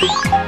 Bye.